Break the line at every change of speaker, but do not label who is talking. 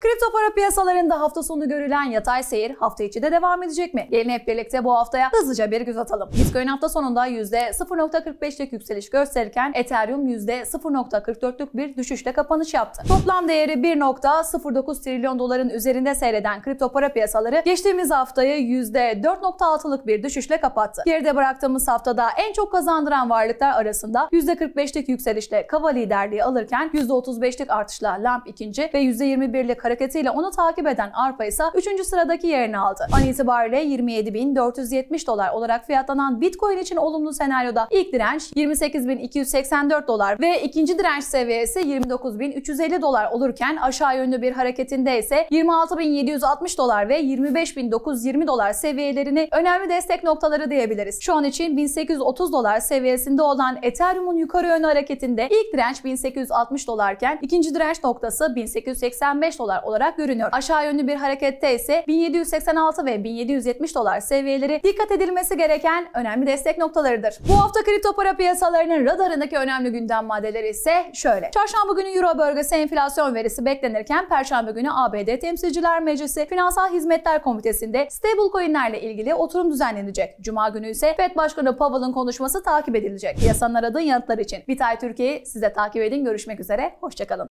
Kripto para piyasalarında hafta sonu görülen yatay seyir hafta içi de devam edecek mi? Gelin hep birlikte bu haftaya hızlıca bir göz atalım. Bitcoin hafta sonunda %0.45'lik yükseliş gösterirken Ethereum %0.44'lük bir düşüşle kapanış yaptı. Toplam değeri 1.09 trilyon doların üzerinde seyreden kripto para piyasaları geçtiğimiz haftayı %4.6'lık bir düşüşle kapattı. Geride bıraktığımız haftada en çok kazandıran varlıklar arasında %45'lik yükselişle Kava liderliği alırken %35'lik artışla Lamp ikinci ve %21'lik hareketiyle onu takip eden Arpa ise 3. sıradaki yerini aldı. An itibariyle 27.470 dolar olarak fiyatlanan Bitcoin için olumlu senaryoda ilk direnç 28.284 dolar ve ikinci direnç seviyesi 29.350 dolar olurken aşağı yönlü bir hareketinde ise 26.760 dolar ve 25.920 dolar seviyelerini önemli destek noktaları diyebiliriz. Şu an için 1830 dolar seviyesinde olan Ethereum'un yukarı yönlü hareketinde ilk direnç 1860 dolarken ikinci direnç noktası 1885 dolar olarak görünüyor. Aşağı yönlü bir harekette ise 1786 ve 1770 dolar seviyeleri dikkat edilmesi gereken önemli destek noktalarıdır. Bu hafta kripto para piyasalarının radarındaki önemli gündem maddeleri ise şöyle. Çarşamba günü Euro bölgesi enflasyon verisi beklenirken Perşembe günü ABD Temsilciler Meclisi Finansal Hizmetler Komitesi'nde stablecoin'lerle ilgili oturum düzenlenecek. Cuma günü ise FED Başkanı Powell'ın konuşması takip edilecek. Piyasanın aradığı yanıtlar için Bitay Türkiye'yi size takip edin. Görüşmek üzere. Hoşçakalın.